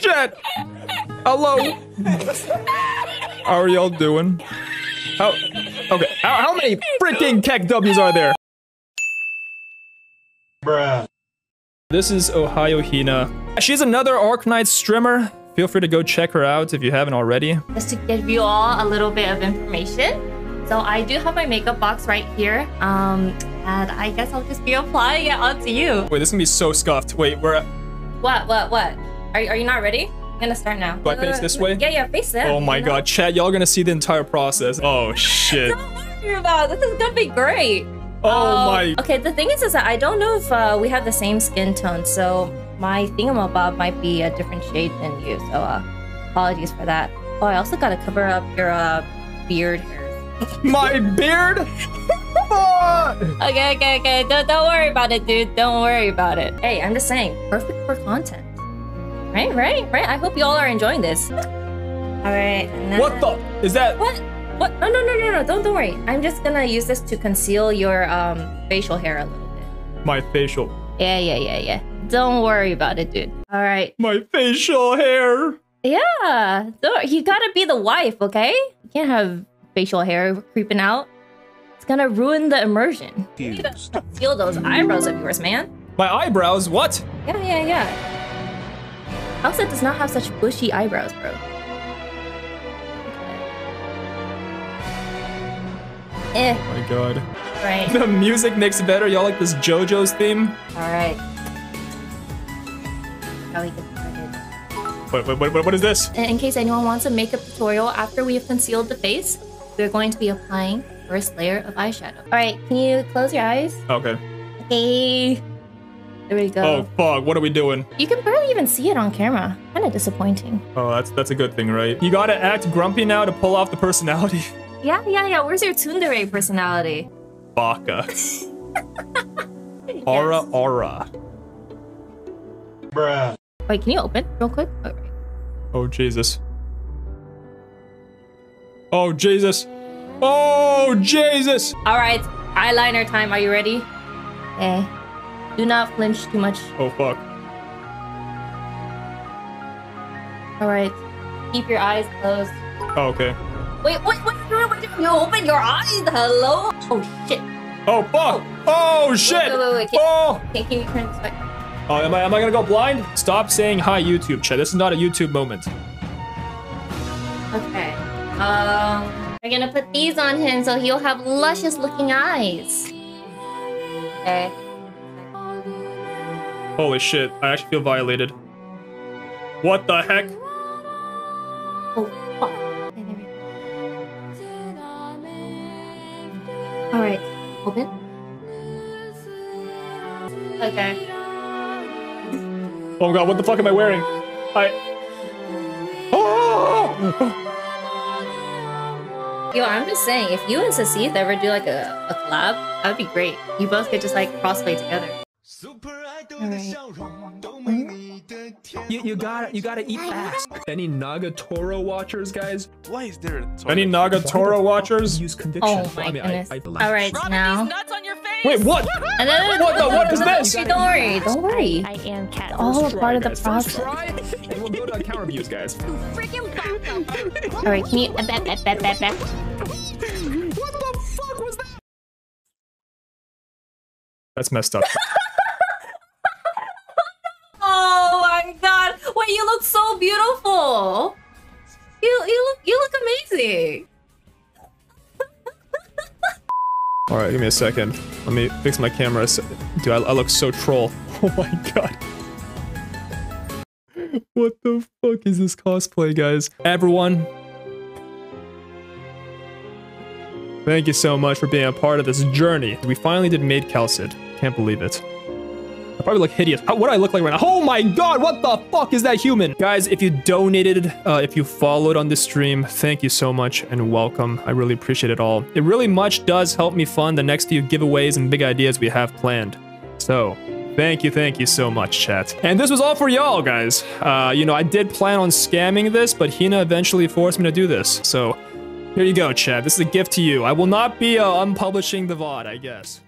Chat. Hello. How are y'all doing? How? Okay. How, how many freaking KEKW's are there? Bruh. This is OhayoHina. She's another Arknight streamer. Feel free to go check her out if you haven't already. just to give you all a little bit of information. So I do have my makeup box right here. Um, and I guess I'll just be applying it onto you. Wait, this is gonna be so scuffed. Wait, where? What? What? What? Are, are you not ready? I'm gonna start now. Do I face this way? Yeah, yeah, face it. Oh my know? god, chat, y'all gonna see the entire process. Oh shit. Don't worry about. This is gonna be great. Oh Um, my. Okay, the thing is, is that I don't know if uh, we have the same skin tone, so my thingamabob might be a different shade than you. So uh, apologies for that. Oh, I also gotta cover up your uh, beard hairs. My beard? Okay, okay, okay. Don't, don't worry about it, dude. Don't worry about it. Hey, I'm just saying, perfect for content. Right, right, right. I hope you all are enjoying this. All right. and What the? Is that? What? What? No, no, no, no, no. Don't, don't worry. I'm just gonna use this to conceal your um facial hair a little bit. My facial. Yeah, yeah, yeah, yeah. Don't worry about it, dude. All right. My facial hair. Yeah. Don't, you gotta be the wife, okay? You can't have facial hair creeping out. It's gonna ruin the immersion. You need to conceal those eyebrows of yours, man. My eyebrows? What? Yeah, yeah, yeah. Elsa does not have such bushy eyebrows, bro. Eh, Oh my god. right. The music makes it better. Y'all like this JoJo's theme? Alright. How we get started. Wait, wait, wait, wait, what is this? In case anyone wants a makeup tutorial, after we have concealed the face, we're going to be applying first layer of eyeshadow. Alright, can you close your eyes? Okay. Okay. There we go. Oh fuck, what are we doing? You can barely even see it on camera. Kind of disappointing. Oh, that's that's a good thing, right? You gotta act grumpy now to pull off the personality. Yeah, yeah, yeah. Where's your tsundere personality? Baka. Aura, aura. Bruh. Wait, can you open real quick? Oh, right. Oh Jesus. Oh Jesus. Oh Jesus. All right, eyeliner time. Are you ready? Okay. Do not flinch too much. Oh fuck. All right. Keep your eyes closed. Oh, okay. Wait, wait, wait, wait, wait, You open your eyes. Hello. Oh shit. Oh fuck. Oh shit. Wait, wait, wait. Can, Oh. can, can you turn this way? Oh, am I am I gonna go blind? Stop saying hi, YouTube chat. This is not a YouTube moment. Okay. Um, we're gonna put these on him so he'll have luscious looking eyes. Okay. Holy shit. I actually feel violated. What the heck? Oh fuck. Okay, there we go. All right. Open. Okay. Oh god, what the fuck am I wearing? I. Oh! Yo, I'm just saying, if you and Sasith ever do like a, a collab, that would be great. You both could just like crossplay together. You, you gotta you gotta eat fast. Any Nagatoro watchers, guys? Why is there a Any Nagatoro watchers? Use conviction. Oh my I mean, I- goodness. I- All right, now. Wait, what? And then, What the- what is this? Don't worry, don't worry. I am cat. All a Try, part of the guys. First process. try, and we'll go to counter views, guys. All right, can you? Back, back, back, back, back. That's messed up. Oh my god! Wait, you look so beautiful. You you look you look amazing. All right, give me a second. Let me fix my camera. Dude, I, I look so troll. Oh my god. What the fuck is this cosplay, guys? Everyone, thank you so much for being a part of this journey. We finally did Maid Kal'tsit. Can't believe it. I probably look hideous. How, what do I look like right now? Oh my god, what the fuck is that human? Guys, if you donated, uh, if you followed on this stream, thank you so much and welcome. I really appreciate it all. It really much does help me fund the next few giveaways and big ideas we have planned. So, thank you, thank you so much, chat. And this was all for y'all, guys. Uh, you know, I did plan on scamming this, but Hina eventually forced me to do this. So, here you go, chat. This is a gift to you. I will not be uh, unpublishing the VOD, I guess.